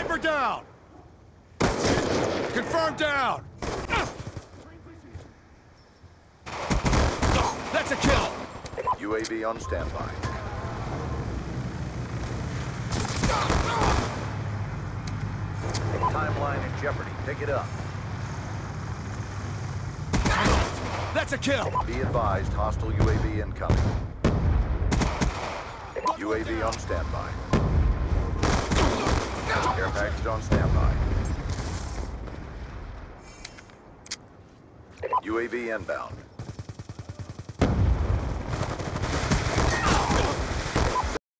Sniper down! Confirm down! That's a kill! UAV on standby. Timeline in jeopardy. Pick it up. That's a kill! Be advised, hostile UAV incoming. UAV on standby. Care package on standby. UAV inbound.